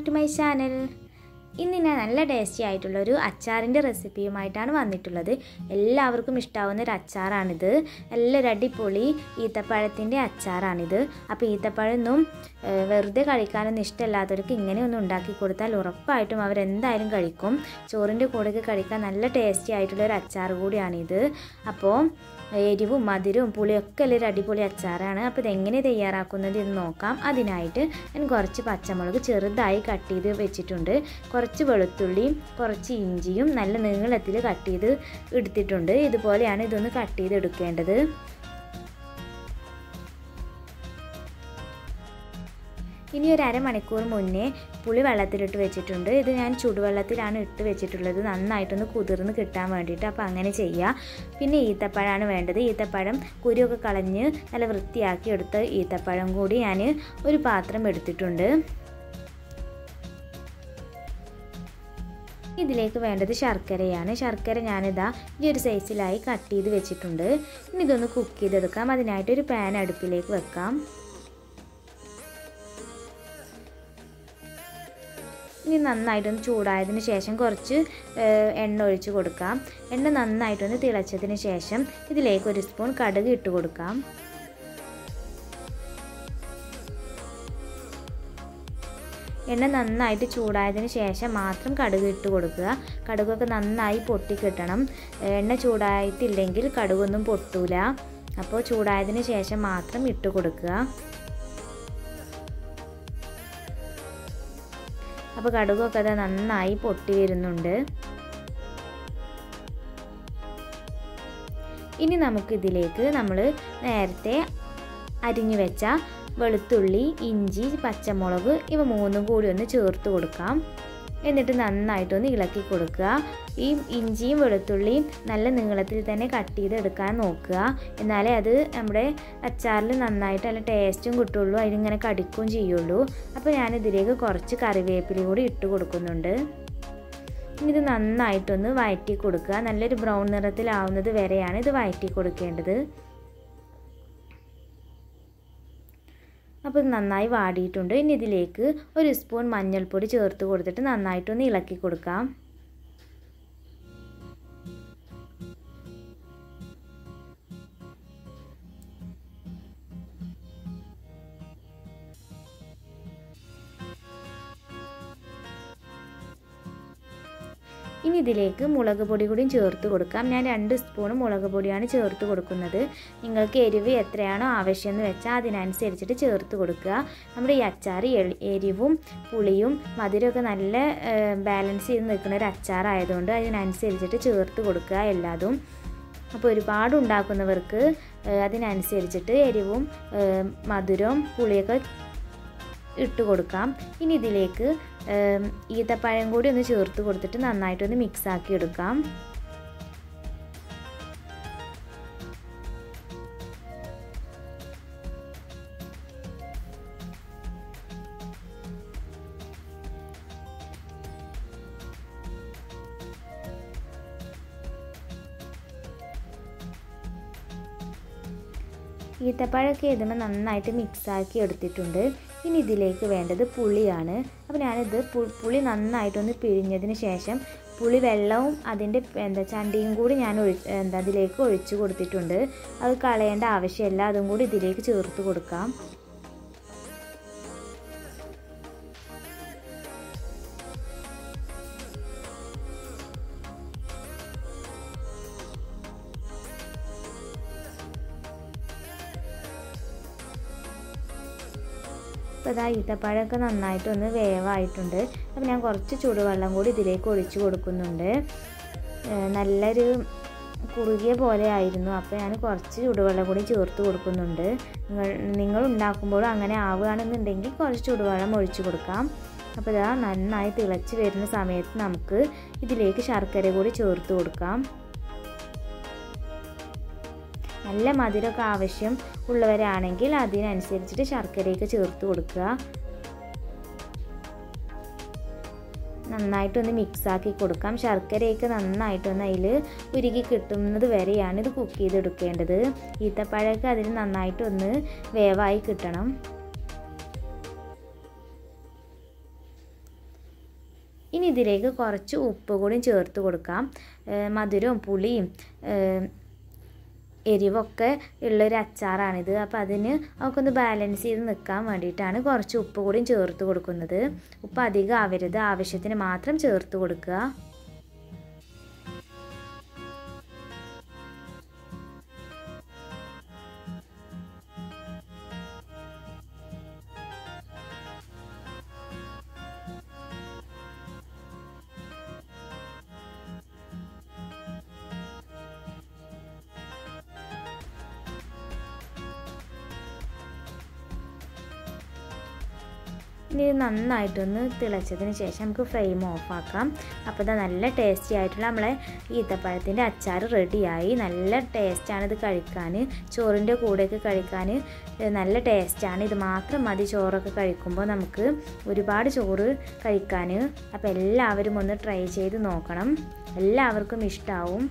back to my channel. ഇന്ന് ഞാൻ നല്ല ടേസ്റ്റി ആയിട്ടുള്ള ഒരു അച്ചാറിന്റെ റെസിപ്പിയുമായിട്ടാണ് വന്നിട്ടുള്ളത്. എല്ലാവർക്കും ഇഷ്ടാവുന്ന ഒരു അച്ചാറാണിത്. നല്ലൊരു അടിപൊളി ഈത്തപ്പഴത്തിന്റെ അച്ചാറാണിത്. അപ്പോൾ ഈത്തപ്പഴമൊന്നും വെറുതെ കഴിക്കാനൊന്നും ഇഷ്ടമല്ലാത്തവർക്ക് ഇങ്ങനെയൊന്നും ഉണ്ടാക്കി കൊടുത്താൽ ഉറപ്പായിട്ടും അവരെന്തായാലും കഴിക്കും. ചോറിന്റെ കൂടെയൊക്കെ കഴിക്കാൻ നല്ല ടേസ്റ്റി ആയിട്ടുള്ള ഒരു അച്ചാർ കൂടിയാണിത്. അപ്പോൾ എരിവും മധുരവും പുളിയൊക്കെ ഉള്ളൊരു അടിപൊളി അച്ചാറാണ്. അപ്പോൾ ഇതെങ്ങനെ തയ്യാറാക്കുന്നത് എന്ന് നോക്കാം. അതിനായിട്ട് ഞാൻ കുറച്ച് പച്ചമുളക് ചെറുതായി കട്ട് ചെയ്ത് വെച്ചിട്ടുണ്ട്. കുറച്ച് വെളുത്തുള്ളിയും കുറച്ച് ഇഞ്ചിയും നല്ല നീളത്തിൽ കട്ട് ചെയ്ത് എടുത്തിട്ടുണ്ട്. ഇതുപോലെയാണ് ഇതൊന്ന് കട്ട് ചെയ്ത് എടുക്കേണ്ടത് ഇനി ഒരു അരമണിക്കൂർ മുന്നേ പുളി വെള്ളത്തിലിട്ട് വെച്ചിട്ടുണ്ട്. ഇത് ഞാൻ ചൂടുവെള്ളത്തിലാണ് ഇട്ട് വെച്ചിട്ടുള്ളത്. നന്നായിട്ടൊന്ന് കുതിർന്ന് കിട്ടാൻ വേണ്ടിയിട്ട് അപ്പോൾ അങ്ങനെ ചെയ്യുക പിന്നെ ഈത്തപ്പഴമാണ് വേണ്ടത്. ഈത്തപ്പഴം കുരുവൊക്കെ കളഞ്ഞ് നല്ല വൃത്തിയാക്കി എടുത്ത ഈത്തപ്പഴം കൂടി ഞാൻ ഒരു പാത്രം എടുത്തിട്ടുണ്ട്. ഇതിലേക്ക് വേണ്ടത് ശർക്കരയാണ്. ശർക്കര ഞാനിതാ ഈ ഒരു സൈസിലായി കട്ട് ചെയ്ത് വെച്ചിട്ടുണ്ട്. ഇനി ഇതൊന്ന് കുക്ക് ചെയ്തെടുക്കാം. അതിനായിട്ട് ഒരു പാൻ അടുപ്പിലേക്ക് വെക്കാം. ഇനി നന്നായിട്ടൊന്ന് ചൂടായതിന് ശേഷം കുറച്ച് എണ്ണ ഒഴിച്ച് കൊടുക്കാം. എണ്ണ നന്നായിട്ടൊന്ന് തിളച്ചതിന് ശേഷം ഇതിലേക്ക് ഒരു സ്പൂൺ കടുക് ഇട്ട് കൊടുക്കാം. എണ്ണ നന്നായിട്ട് ചൂടായതിന് ശേഷം മാത്രം കടുക് ഇട്ട് കൊടുക്കുക. കടുകൊക്കെ നന്നായി പൊട്ടിക്കിട്ടണം എണ്ണ ചൂടായിട്ടില്ലെങ്കിൽ കടുകൊന്നും പൊട്ടൂല. അപ്പോൾ ചൂടായതിന് ശേഷം മാത്രം ഇട്ട് കൊടുക്കുക. അപ്പോൾ കടുകൊക്കെ അത് നന്നായി പൊട്ടി വരുന്നുണ്ട്. ഇനി നമുക്കിതിലേക്ക് നമ്മൾ നേരത്തെ അരിഞ്ഞു വെച്ച വെളുത്തുള്ളി ഇഞ്ചി പച്ചമുളക് ഇവ മൂന്നും കൂടി ഒന്ന് ചേർത്ത് കൊടുക്കാം. എന്നിട്ട് നന്നായിട്ടൊന്ന് ഇളക്കി കൊടുക്കുക. ഈ ഇഞ്ചിയും വെളുത്തുള്ളിയും നല്ല നീളത്തിൽ തന്നെ കട്ട് ചെയ്തെടുക്കാൻ നോക്കുക. എന്നാലേ അത് നമ്മുടെ അച്ചാറിൽ നന്നായിട്ട് നല്ല ടേസ്റ്റും കിട്ടുള്ളൂ അതിനിങ്ങനെ കടിക്കുകയും ചെയ്യുള്ളൂ. അപ്പോൾ ഞാനിതിലേക്ക് കുറച്ച് കറിവേപ്പിലയും കൂടി ഇട്ട് കൊടുക്കുന്നുണ്ട്. ഇത് നന്നായിട്ടൊന്ന് വഴറ്റി കൊടുക്കുക. നല്ലൊരു ബ്രൗൺ നിറത്തിലാവുന്നത് വരെയാണ് ഇത് വഴറ്റി കൊടുക്കേണ്ടത്. അപ്പോൾ ഇത് നന്നായി വാടിയിട്ടുണ്ട്. ഇനി ഇതിലേക്ക് ഒരു സ്പൂൺ മഞ്ഞൾപ്പൊടി ചേർത്ത് കൊടുത്തിട്ട് നന്നായിട്ടൊന്ന് ഇളക്കി കൊടുക്കാം. ഇനി ഇതിലേക്ക് മുളക് പൊടി കൂടിയും ചേർത്ത് കൊടുക്കാം. ഞാൻ രണ്ട് സ്പൂൺ മുളക് പൊടിയാണ് ചേർത്ത് കൊടുക്കുന്നത്. നിങ്ങൾക്ക് എരിവ് എത്രയാണോ ആവശ്യം എന്ന് വെച്ചാൽ അതിനനുസരിച്ചിട്ട് ചേർത്ത് കൊടുക്കുക. നമ്മുടെ ഈ അച്ചാർ എരിവും പുളിയും മധുരമൊക്കെ നല്ല ബാലൻസ് ചെയ്ത് നിൽക്കുന്ന ഒരു അച്ചാറായതുകൊണ്ട് അതിനനുസരിച്ചിട്ട് ചേർത്ത് കൊടുക്കുക എല്ലാതും. അപ്പോൾ ഒരുപാട് ഉണ്ടാക്കുന്നവർക്ക് അതിനനുസരിച്ചിട്ട് എരിവും മധുരവും പുളിയൊക്കെ ഇട്ട് കൊടുക്കാം. ഇനി ഇതിലേക്ക് ഈത്തപ്പഴം കൂടി ഒന്ന് ചേർത്ത് കൊടുത്തിട്ട് നന്നായിട്ടൊന്ന് മിക്സ് ആക്കി എടുക്കാം. ഈത്തപ്പഴമൊക്കെ ഇതുമ്പോൾ നന്നായിട്ട് മിക്സാക്കി എടുത്തിട്ടുണ്ട്. ഇനി ഇതിലേക്ക് വേണ്ടത് പുളിയാണ്. അപ്പോൾ ഞാനിത് പുളി നന്നായിട്ടൊന്ന് പിഴിഞ്ഞതിന് ശേഷം പുളി വെള്ളവും അതിന്റെ എന്താ ചണ്ടിയും കൂടി ഞാൻ ഒഴി എന്താ അതിലേക്ക് ഒഴിച്ചു കൊടുത്തിട്ടുണ്ട്. അത് കളയേണ്ട ആവശ്യമില്ല. അതും കൂടി ഇതിലേക്ക് ചേർത്ത് കൊടുക്കാം. അപ്പോൾ ഇതാ ഈത്തപ്പഴമൊക്കെ നന്നായിട്ടൊന്ന് വേവായിട്ടുണ്ട്. അപ്പോൾ ഞാൻ കുറച്ച് ചൂടുവെള്ളം കൂടി ഇതിലേക്ക് ഒഴിച്ചു കൊടുക്കുന്നുണ്ട്. നല്ലൊരു കുറുകിയ പോലെ ആയിരുന്നു. അപ്പോൾ ഞാൻ കുറച്ച് ചൂടുവെള്ളം കൂടി ചേർത്ത് കൊടുക്കുന്നുണ്ട്. നിങ്ങൾ നിങ്ങൾ ഉണ്ടാക്കുമ്പോഴും അങ്ങനെ ആവുകയാണെന്നുണ്ടെങ്കിൽ കുറച്ച് ചൂടുവെള്ളം ഒഴിച്ചു കൊടുക്കാം. അപ്പോൾ ഇതാ നന്നായി തിളച്ച് വരുന്ന സമയത്ത് നമുക്ക് ഇതിലേക്ക് ശർക്കര കൂടി ചേർത്ത് കൊടുക്കാം. നല്ല മധുരമൊക്കെ ആവശ്യം ഉള്ളവരാണെങ്കിൽ അതിനനുസരിച്ചിട്ട് ശർക്കരയൊക്കെ ചേർത്ത് കൊടുക്കുക. നന്നായിട്ടൊന്ന് മിക്സാക്കി കൊടുക്കാം. ശർക്കരയൊക്കെ നന്നായിട്ടൊന്ന് അതിൽ ഉരുകി കിട്ടുന്നത് വരെയാണ് ഇത് കുക്ക് ചെയ്തെടുക്കേണ്ടത്. ഈത്തപ്പഴമൊക്കെ അതിൽ നന്നായിട്ടൊന്ന് വേവായി കിട്ടണം. ഇനി ഇതിലേക്ക് കുറച്ച് ഉപ്പ് കൂടി ചേർത്ത് കൊടുക്കാം. മധുരവും പുളിയും എരിവൊക്കെ ഉള്ളൊരു അച്ചാറാണിത്. അപ്പോൾ അതിന് നമുക്കൊന്ന് ബാലൻസ് ചെയ്ത് നിൽക്കാൻ വേണ്ടിയിട്ടാണ് കുറച്ച് ഉപ്പ് കൂടിയും ചേർത്ത് കൊടുക്കുന്നത്. ഉപ്പ് അധികം ആവരുത്. ആവശ്യത്തിന് മാത്രം ചേർത്ത് കൊടുക്കുക. ഇനി ഇത് നന്നായിട്ടൊന്ന് തിളച്ചതിന് ശേഷം നമുക്ക് ഫ്ലെയിം ഓഫാക്കാം. അപ്പോൾ ഇതാ നല്ല ടേസ്റ്റി ആയിട്ടുള്ള നമ്മളെ ഈത്തപ്പഴത്തിന്റെ അച്ചാർ റെഡിയായി നല്ല ടേസ്റ്റാണ് ഇത് കഴിക്കാൻ. ചോറിന്റെ കൂടെയൊക്കെ കഴിക്കാൻ നല്ല ടേസ്റ്റാണ് ഇത് മാത്രം മതി ചോറൊക്കെ കഴിക്കുമ്പോൾ നമുക്ക് ഒരുപാട് ചോറ് കഴിക്കാൻ. അപ്പോൾ എല്ലാവരും ഒന്ന് ട്രൈ ചെയ്ത് നോക്കണം. എല്ലാവർക്കും ഇഷ്ടമാവും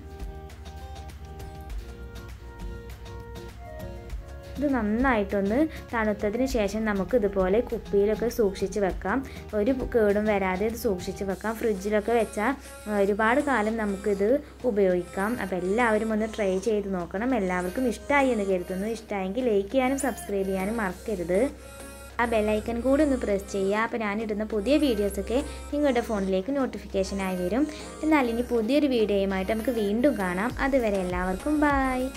ഇത് നന്നായിട്ടൊന്ന് തണുത്തതിന് ശേഷം നമുക്ക് ഇതുപോലെ കുപ്പിയിലൊക്കെ സൂക്ഷിച്ച് വെക്കാം. ഒരു കേടും വരാതെ ഇത് സൂക്ഷിച്ച് വെക്കാം. ഫ്രിഡ്ജിലൊക്കെ വെച്ചാൽ ഒരുപാട് കാലം നമുക്കിത് ഉപയോഗിക്കാം. അപ്പോൾ എല്ലാവരും ഒന്ന് ട്രൈ ചെയ്ത് നോക്കണം. എല്ലാവർക്കും ഇഷ്ടമായി എന്ന് കരുതുന്നു. ഇഷ്ടമായെങ്കിൽ ലൈക്ക് ചെയ്യാനും സബ്സ്ക്രൈബ് ചെയ്യാനും മറക്കരുത്. ആ ബെല്ലൈക്കൺ കൂടി ഒന്ന് പ്രസ് ചെയ്യുക. അപ്പോൾ ഞാനിടുന്ന പുതിയ വീഡിയോസൊക്കെ നിങ്ങളുടെ ഫോണിലേക്ക് നോട്ടിഫിക്കേഷനായി വരും. എന്നാൽ ഇനി പുതിയൊരു വീഡിയോയുമായിട്ട് നമുക്ക് വീണ്ടും കാണാം. അതുവരെ എല്ലാവർക്കും ബായ്